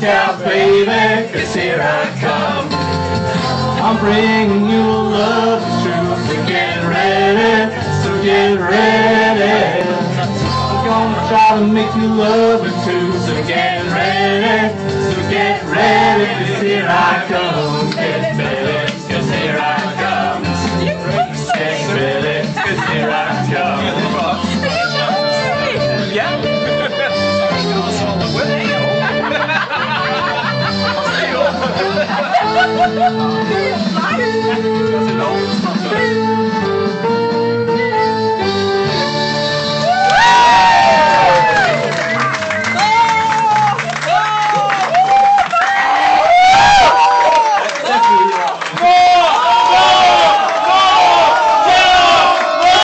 look out, baby, cause here I come. I'm bringing you love and truth, so get ready, so get ready. I'm gonna try to make you love it too, so get ready, so get ready, cause here I come. 哈哈哈哈哈！人？